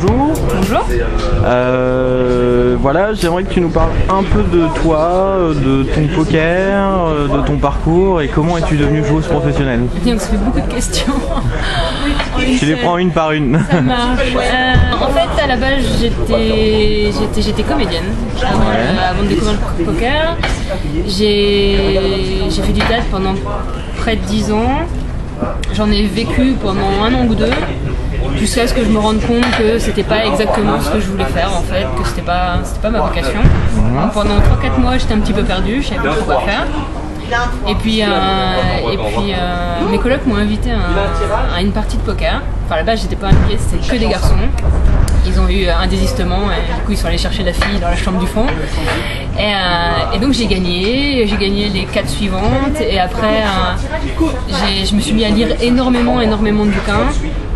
bonjour. Bonjour. Euh, voilà, j'aimerais que tu nous parles un peu de toi, de ton poker, de ton parcours et comment es-tu devenue joueuse professionnelle? Bien ça fait beaucoup de questions. Tu les prends une par une. Ça marche. Euh, en fait, à la base, j'étais, j'étais, j'étais comédienne avant, Ouais. avant de découvrir le poker. J'ai, j'ai fait du théâtre pendant près de 10 ans. J'en ai vécu pendant un an ou deux. Jusqu'à ce que je me rende compte que c'était pas exactement ce que je voulais faire en fait, que c'était pas, c'était pas ma vocation. Donc, pendant 3-4 mois j'étais un petit peu perdue, je savais pas trop quoi faire. Et puis, euh, et puis euh, mes colocs m'ont invité à, à une partie de poker. Enfin là-bas j'étais pas invitée, c'était que des garçons. Ils ont eu un désistement et du coup ils sont allés chercher la fille dans la chambre du fond. Et, euh, et donc j'ai gagné, j'ai gagné les quatre suivantes et après je me suis mis à lire énormément, énormément de bouquins.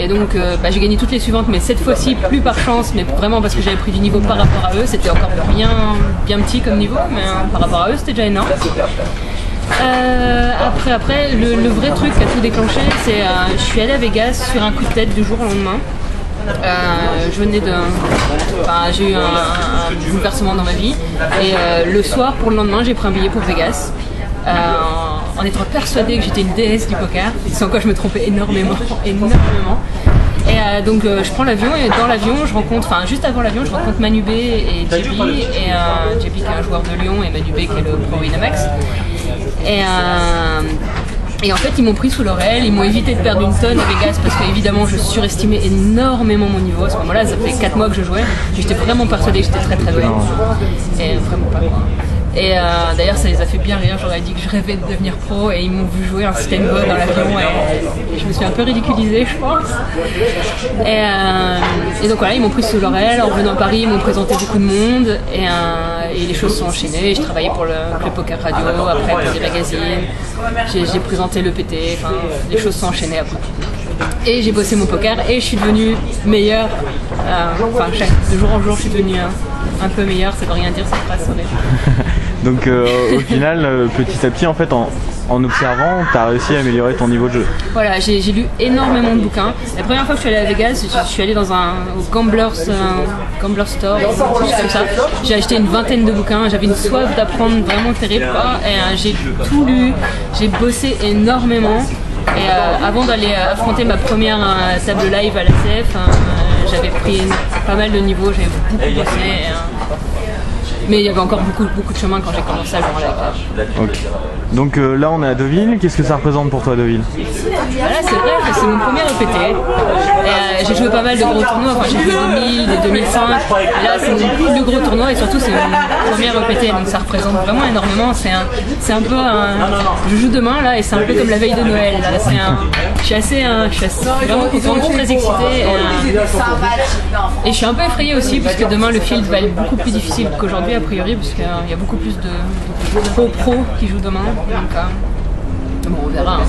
Et donc euh, bah, j'ai gagné toutes les suivantes, mais cette fois-ci plus par chance, mais vraiment parce que j'avais pris du niveau par rapport à eux. C'était encore bien, bien petit comme niveau, mais euh, par rapport à eux c'était déjà énorme. Euh, après, après, le, vrai truc qui a tout déclenché, c'est euh, je suis allée à Vegas sur un coup de tête du jour au lendemain. Euh, je venais d'un. Enfin, j'ai eu un, bouleversement dans ma vie. Et le soir, pour le lendemain, j'ai pris un billet pour Vegas. En étant persuadée que j'étais une déesse du poker. Sans quoi je me trompais énormément, énormément. Et euh, donc euh, je prends l'avion et dans l'avion je rencontre, enfin juste avant l'avion je rencontre Manu B et JP et euh, JP qui est un joueur de Lyon et Manu B qui est le pro Winamax. Et, euh, et en fait, ils m'ont pris sous l'oreille, ils m'ont évité de perdre une tonne à Vegas parce qu'évidemment, je surestimais énormément mon niveau. À ce moment-là, ça fait 4 mois que je jouais. J'étais vraiment persuadée que j'étais très très douée. Et vraiment pas moi. Et euh, d'ailleurs, ça les a fait bien rire. J'aurais dit que je rêvais de devenir pro et ils m'ont vu jouer un système dans l'avion et, je me suis un peu ridiculisée, je pense. Et, euh, donc voilà, ils m'ont pris sous l'oreille. En revenant à Paris, ils m'ont présenté beaucoup de monde et, euh, les choses sont enchaînées. Je travaillais pour le Poker Radio, après pour des magazines. J'ai présenté le PT. Les choses sont enchaînées après. Et j'ai bossé mon poker et je suis devenue meilleure. Euh, Enfin, chaque- de jour en jour, je suis devenue un peu meilleure. Ça veut rien dire cette phrase. mais- Donc euh, au final, euh, petit à petit, en fait, en, en observant, tu as réussi à améliorer ton niveau de jeu. Voilà, j'ai lu énormément de bouquins. La première fois que je suis allée à Vegas, je, je suis allée dans un au Gamblers, euh, Gambler Store, comme ça. J'ai acheté une vingtaine de bouquins. J'avais une soif d'apprendre vraiment terrible. Et j'ai tout lu, j'ai bossé énormément. Et euh, avant d'aller affronter ma première table live à la CF, j'avais pris pas mal de niveaux, j'avais beaucoup bossé. Mais il y avait encore beaucoup, beaucoup de chemin quand j'ai commencé à jouer en live. Ok. Donc euh, là, on est à Deauville. Qu'est-ce que ça représente pour toi, Deauville Voilà, c'est vrai que c'est mon premier EPT. Euh, j'ai joué pas mal de gros tournois, enfin j'ai joué 2000, des 2005. Et là, c'est mon plus gros tournoi et surtout c'est mon premier EPT, donc ça représente vraiment énormément. C'est un, c'est un peu un. Je joue demain là et c'est un peu comme la veille de Noël. Là. C'est un, je suis assez, euh, je suis assez- vraiment contente, je suis très excitée. Et, euh, et je suis un peu effrayée aussi puisque demain le field va être beaucoup plus difficile qu'aujourd'hui a priori puisqu'il y a beaucoup plus de, de pro pro qui jouent demain. Donc euh, bon, on verra. hein.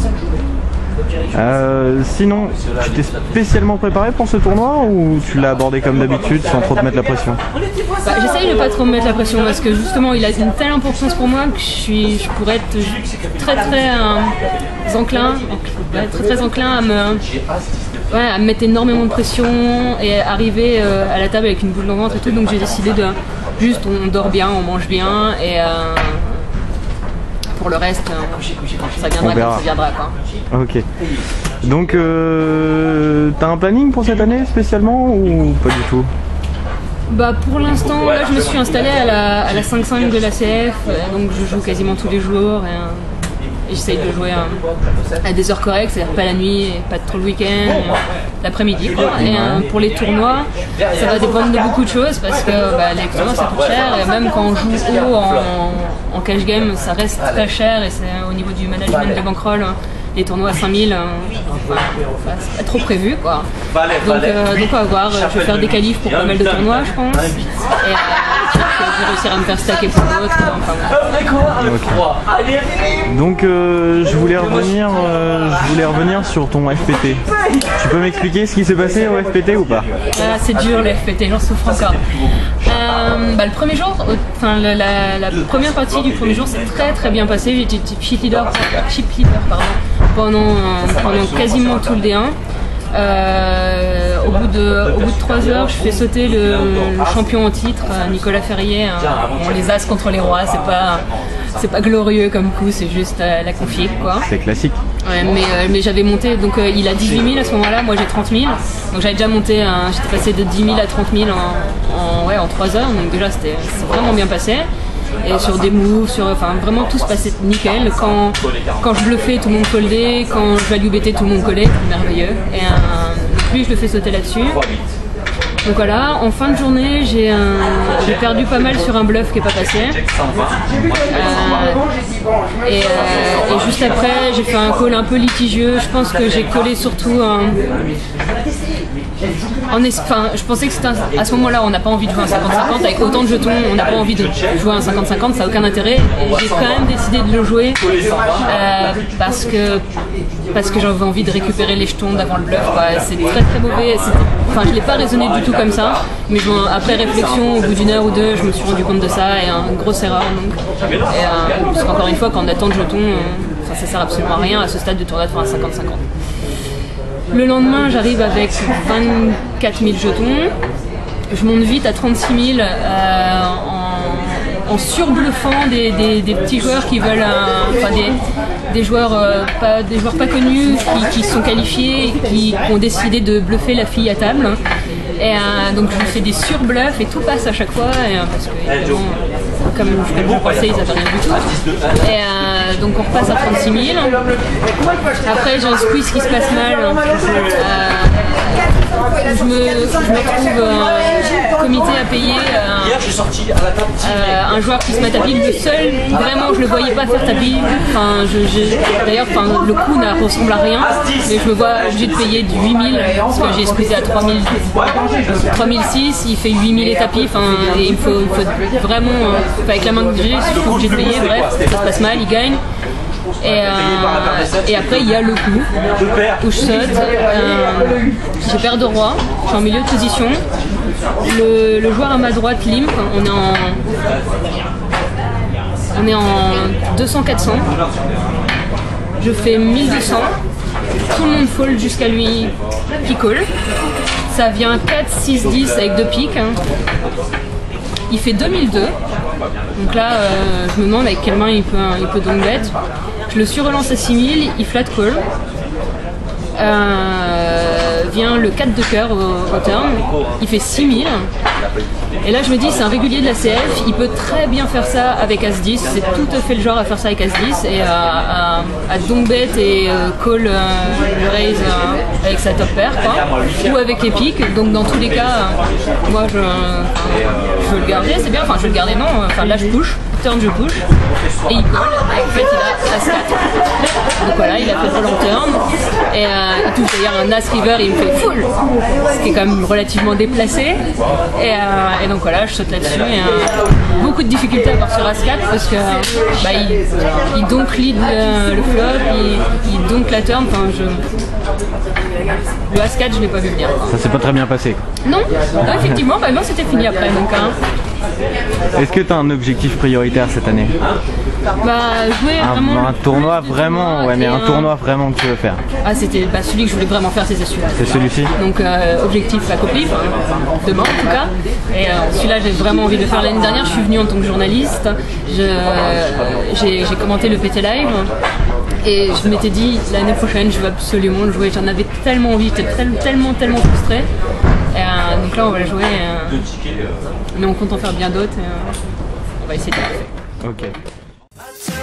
Euh, Sinon, tu t'es spécialement préparé pour ce tournoi ou tu l'as abordé comme d'habitude sans trop te mettre la pression Bah, J'essaye de pas trop me mettre la pression parce que justement il a une telle importance pour moi que je, suis, je pourrais être très très euh, enclin, très très enclin à me, ouais, à me mettre énormément de pression et arriver euh, à la table avec une boule dans le ventre et tout. Donc j'ai décidé de juste on dort bien, on mange bien et euh, pour le reste euh, ça viendra quand ça viendra quoi. Ok. Donc, euh, t'as un planning pour cette année spécialement ou pas du tout? Bah pour l'instant, là je me suis installée à la, à la 5-5 de la CF, donc je joue quasiment tous les jours et j'essaye de jouer à des heures correctes, c'est-à-dire pas la nuit et pas trop le week-end, l'après-midi. Et euh, pour les tournois, ça va dépendre de beaucoup de choses parce que bah, les tournois ça coûte cher et même quand on joue haut en, en cash game, ça reste très cher et c'est au niveau du management de bankroll. Les tournois à 5000, euh, enfin, enfin, c'est pas trop prévu quoi. Donc, euh, donc on va voir, je vais faire des qualifs pour pas mal de tournois je pense. Et euh, j'espère que je vais réussir à me faire stacker pour d'autres. Enfin. Donc, euh, je voulais revenir, euh, je voulais revenir sur ton FPT. Tu peux m'expliquer ce qui s'est passé au FPT ou pas? Ah, c'est dur le FPT, j'en souffre encore. Euh, bah, le premier jour, enfin la, la- la première partie du premier jour s'est très très bien passé. J'étais chip leader, chip leader pardon, pendant, euh, pendant quasiment tout le D1. Euh, au bout de, au bout de 3 heures, je fais sauter le, champion en titre, Nicolas Ferrier. Hein. On les as contre les rois, c'est pas c'est pas glorieux comme coup, c'est juste la config quoi. C'est classique. Ouais, mais, mais j'avais monté, donc il a 18 000 à ce moment-là, moi j'ai 30 000. Donc j'avais déjà monté, j'étais passé de 10 000 à 30 000 en, ouais, en 3 heures, donc déjà c'était vraiment bien passé et sur des moves, sur, enfin vraiment tout se passait nickel. Quand, quand je bluffais, tout le monde collait, quand je value bêtais, tout le monde collait, merveilleux. Et euh, lui, je le fais sauter là-dessus. Donc voilà, en fin de journée, j'ai perdu pas mal sur un bluff qui n'est pas passé. Euh, et, euh, et, juste après, j'ai fait un call un peu litigieux. Je pense que j'ai collé surtout un, en enfin, je pensais que c'était à ce moment-là, on n'a pas envie de jouer un 50-50 avec autant de jetons, on n'a pas envie de jouer un 50-50, ça n'a aucun intérêt. Et j'ai quand même décidé de le jouer euh, parce que parce que j'avais envie de récupérer les jetons d'avant le bluff. C'est très très mauvais. Enfin, je l'ai pas raisonné du tout comme ça, mais après réflexion, au bout d'une heure ou deux, je me suis rendu compte de ça et une grosse erreur. Et, euh, parce qu'encore une fois, quand on attend de jetons, euh, ça sert absolument à rien à ce stade de tournoi de faire un 50-50. Le lendemain, j'arrive avec 24 000 jetons. Je monte vite à 36 000 euh, en, surbluffant des, petits joueurs qui veulent, enfin des, joueurs euh, pas des joueurs pas connus qui, sont qualifiés et qui, ont décidé de bluffer la fille à table. Et euh, donc je fais des surbluffs et tout passe à chaque fois parce que comme, je pensais, ils n'avaient rien du tout. Et euh, donc on repasse à 36 000. Après j'ai un squeeze qui se passe mal. Euh, je me, un joueur qui se met à tapis. Le seul, vraiment, je le voyais pas faire tapis. Enfin, D'ailleurs, le coup ne ressemble à rien, mais je me vois obligé de payer du 8000 parce que j'ai squeezé à 3000, 3006. Il fait 8000 et tapis. Enfin, et il faut, vraiment, euh, avec la main que j'ai, je suis obligé de payer. Bref, ça se passe mal, il gagne. Et, euh, et, après, il y a le coup où je saute. Euh, j'ai paire de roi, je suis en milieu de position. Le, joueur à ma droite limp, on est en, on est en 200-400. Je fais 1200. Tout le monde fold jusqu'à lui qui colle. Ça vient 4, 6, 10 avec deux piques. Hein. Il fait 2002. Donc là, euh, je me demande avec quelle main il peut, il peut donc bet. Je le surrelance à 6000, il flat call. Euh, vient le 4 de cœur au, turn, il fait 6000. Et là je me dis c'est un régulier de la CF, il peut très bien faire ça avec As-10, c'est tout à fait le genre à faire ça avec As-10 et à, à, donc bet et euh, call euh, le raise avec sa top pair ou avec piques. Donc dans tous les cas, moi je, je veux le garder, c'est bien, enfin je veux le garder non, enfin là je push. Turn, je push, et il colle, et en fait il a As 4. Donc voilà, il a fait en turn, et euh, il touche d'ailleurs un As River et il me fait full, ce qui est quand même relativement déplacé, et, euh, donc voilà, je saute là-dessus, et euh, beaucoup de difficultés à part sur As 4 parce que bah, il, il donc lead le, flop, il, il donc la turn, enfin je... Le As 4 je l'ai pas vu venir. Ça s'est pas très bien passé. Non, non effectivement, bah non c'était fini après donc. Hein. Est-ce que tu as un objectif prioritaire cette année? Bah jouer un, vraiment. Un tournoi vraiment, ouais, mais un tournoi vraiment que tu veux faire. Ah c'était bah, celui que je voulais vraiment faire, c'est celui-là. C'est celui-ci. Donc euh, objectif accompli, demain en tout cas. Et euh, celui-là j'ai vraiment envie de le faire l'année dernière. Je suis venue en tant que journaliste. J'ai commenté le PT Live. Et je m'étais dit l'année prochaine je veux absolument le jouer. J'en avais tellement envie, j'étais tellement tellement frustrée. Euh, donc là, on va le jouer. Euh, mais on compte en faire bien d'autres. Euh, on va essayer de le faire. Ok.